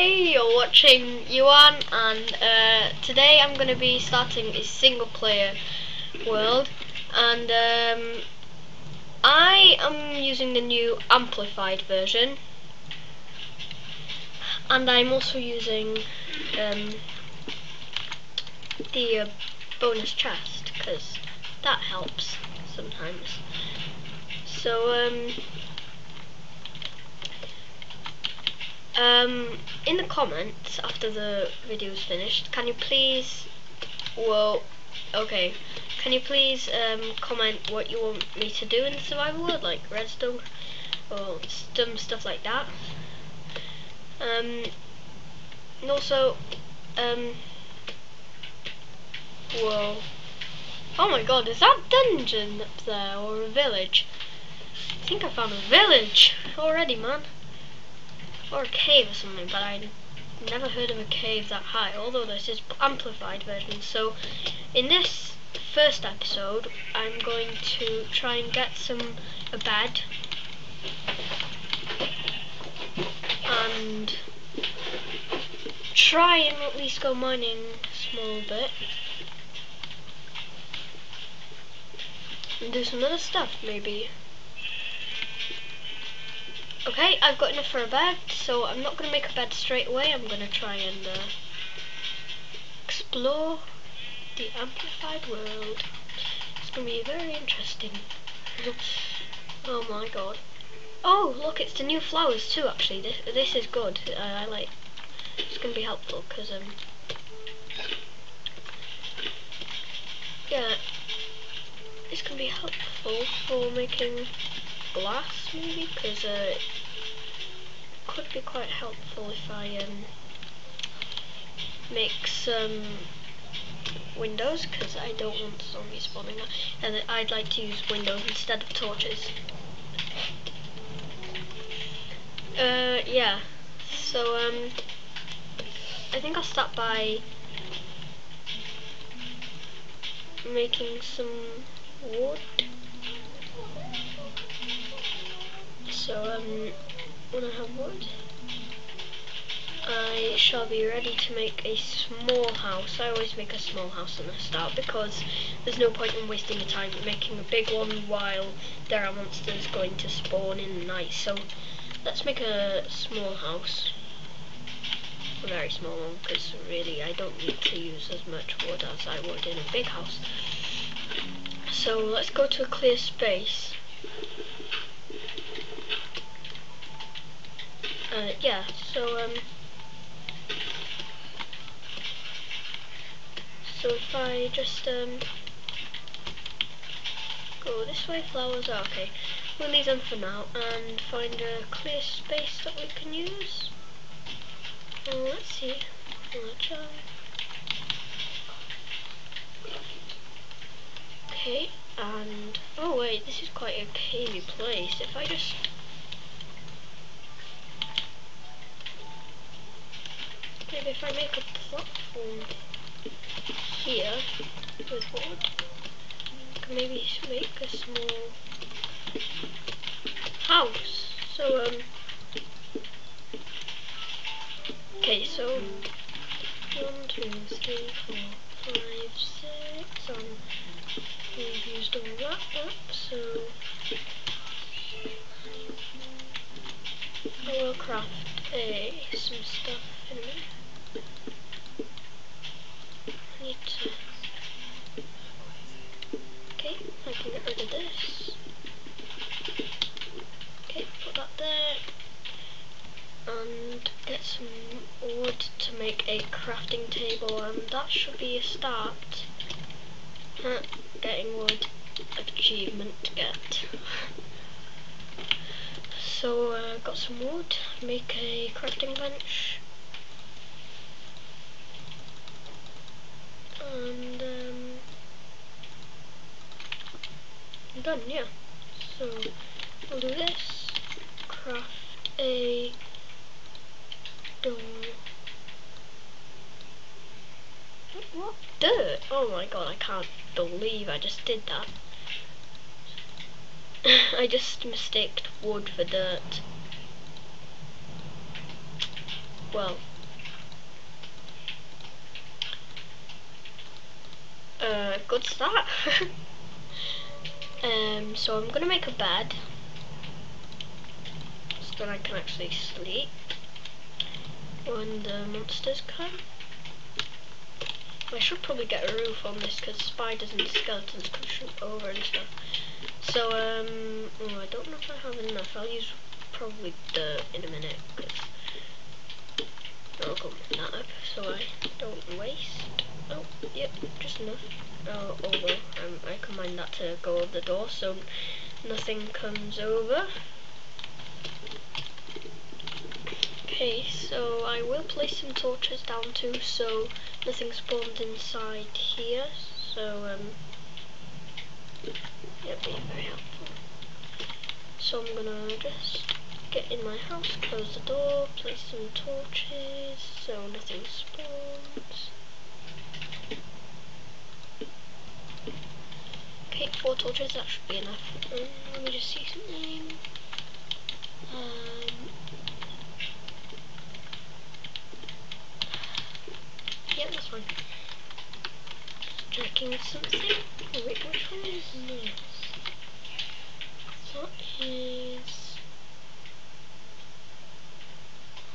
Hi, you're watching Yuan, and uh, today I'm going to be starting a single player world, and um, I am using the new amplified version, and I'm also using um, the uh, bonus chest because that helps sometimes. So um, Um, in the comments after the video is finished, can you please, well, okay, can you please um, comment what you want me to do in the survival world, like redstone or some stuff like that. Um, and also, um, oh my god, is that dungeon up there or a village? I think I found a village already, man or a cave or something, but I never heard of a cave that high, although this is amplified version. So in this first episode, I'm going to try and get some a bed and try and at least go mining a small bit and do some other stuff maybe. Okay, I've got enough for a bed, so I'm not going to make a bed straight away. I'm going to try and uh, explore the amplified world. It's going to be very interesting. oh my god. Oh, look, it's the new flowers too, actually. This, this is good. Uh, I like It's going to be helpful, because, um... Yeah, it's going to be helpful for making glass maybe because uh, it could be quite helpful if I um, make some windows because I don't want zombies spawning and I'd like to use windows instead of torches. Uh, yeah, so um, I think I'll start by making some wood. So um, when I have wood, I shall be ready to make a small house. I always make a small house in the start because there's no point in wasting your time making a big one while there are monsters going to spawn in the night. So let's make a small house. A very small one because really I don't need to use as much wood as I would in a big house. So let's go to a clear space uh, yeah, so, um, so if I just, um, go this way, flowers, oh, okay, we'll leave them for now, and find a clear space that we can use. Let's see, let's try. Okay, and, oh wait, this is quite a cavey place, if I just If I make a platform here with wood, I can maybe make a small house. So, um, okay, so one, two, three, four, five, six, um, we've used all that up, so I will craft a, some stuff in a minute. Okay, I can get rid of this. Okay, put that there. And get some wood to make a crafting table and that should be a start. getting wood, achievement to get. So uh, got some wood, make a crafting bench. and um, done, yeah. So we'll do this, craft a door. What? Dirt? Oh my god, I can't believe I just did that. I just mistaked wood for dirt. well, uh, good start. um, so I'm gonna make a bed so that I can actually sleep when the monsters come. I should probably get a roof on this because spiders and skeletons could shoot over and stuff. So, um, oh, I don't know if I have enough. I'll use probably dirt in a minute because I'll go that up so I don't waste. Oh, yep, just enough. Oh, oh well, um, I combine that to go over the door so nothing comes over. Okay, so I will place some torches down too, so nothing spawns inside here. So um, it'll be very helpful. So I'm gonna just get in my house, close the door, place some torches, so nothing spawns. Okay, four torches, that should be enough. Um, let me just see something. Um, Yeah, that's fine. Checking something. Oh, wait, which one is this? That is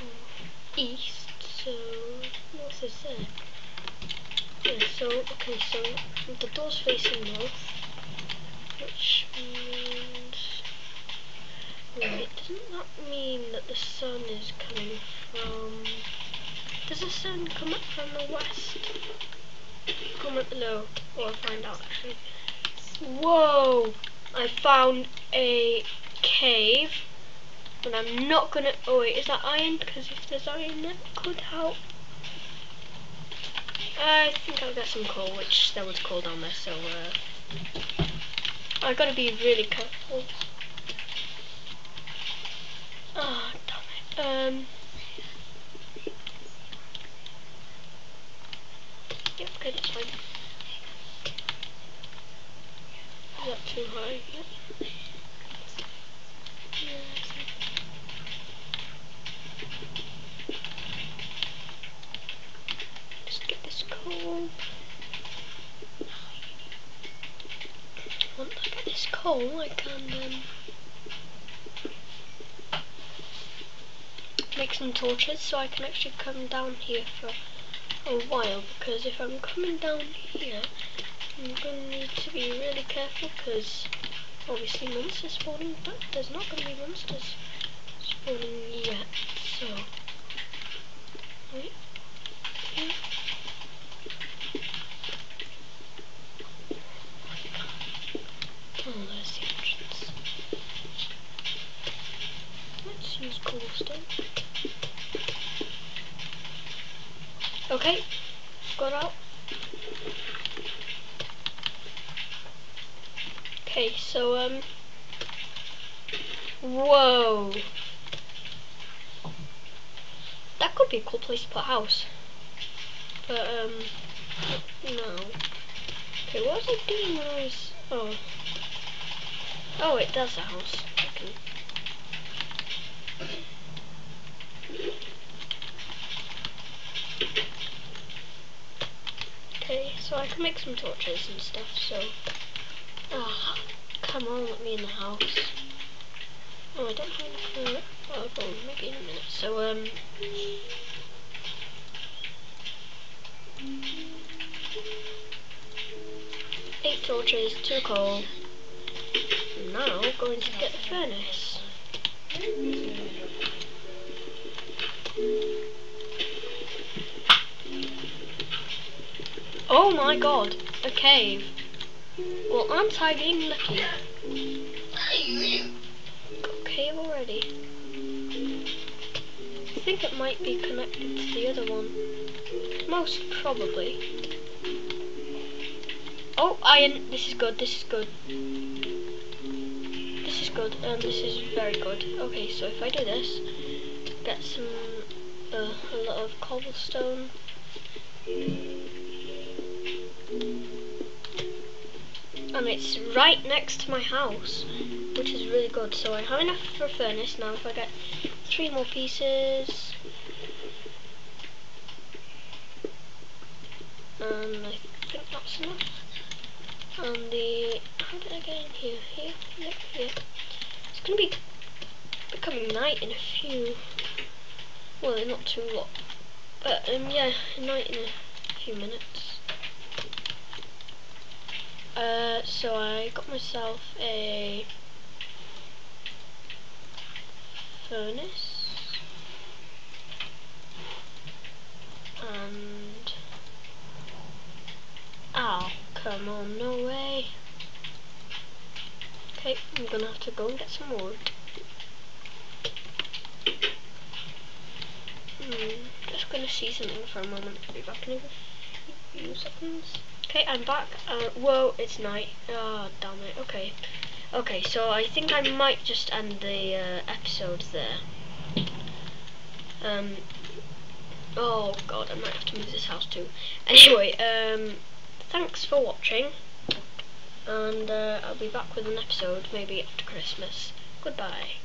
oh, east, so north is there. Yeah, so, okay, so the door's facing north, which means... Wait, doesn't that mean that the sun is coming from... Does the sun come up from the west? Comment below, or I'll find out actually. Whoa! I found a cave, but I'm not gonna. Oh wait, is that iron? Because if there's iron, that could help. I think I'll get some coal, which there was coal down there, so uh, I gotta be really careful. Ah, oh, damn it. Um. Yep, okay, that's fine. Is that too high? Yep. Just get this coal. Once I get this coal, I can um, make some torches so I can actually come down here for a while because if I'm coming down here I'm going to need to be really careful because obviously monsters spawning but there's not going to be monsters spawning yet so wait yeah. Oh, there's the entrance. Let's use cobblestone. Okay, got out. Okay, so, um, whoa. That could be a cool place to put a house. But, um, no. Okay, what was I doing when I was, oh. Oh, it does a house. Okay. Okay, so I can make some torches and stuff, so... Ah, oh, come on, let me in the house. Oh, I don't have enough for Oh, well, maybe in a minute. So, um... Eight torches, two coal. Now, going to get the furnace. Oh my god, a cave. Well, aren't I lucky? Got cave already. I think it might be connected to the other one. Most probably. Oh, iron. This is good, this is good. This is good, and this is very good. Okay, so if I do this, get some, uh, a lot of cobblestone. um, it's right next to my house, which is really good. So I have enough for a furnace now. If I get three more pieces, and I think that's enough. And the how did I get in here? Here, yep, here. It's gonna be becoming night in a few. Well, not too long, but um, yeah, night in a few minutes. Uh, so I got myself a furnace and oh come on no way. Okay I'm gonna have to go and get some wood. Hmm, just gonna see something for a moment. I'll be back in a few seconds okay I'm back uh, whoa it's night oh damn it okay Okay, so I think I might just end the uh, episode there. Um, oh god, I might have to move this house too. Anyway, um, thanks for watching, and uh, I'll be back with an episode maybe after Christmas. Goodbye.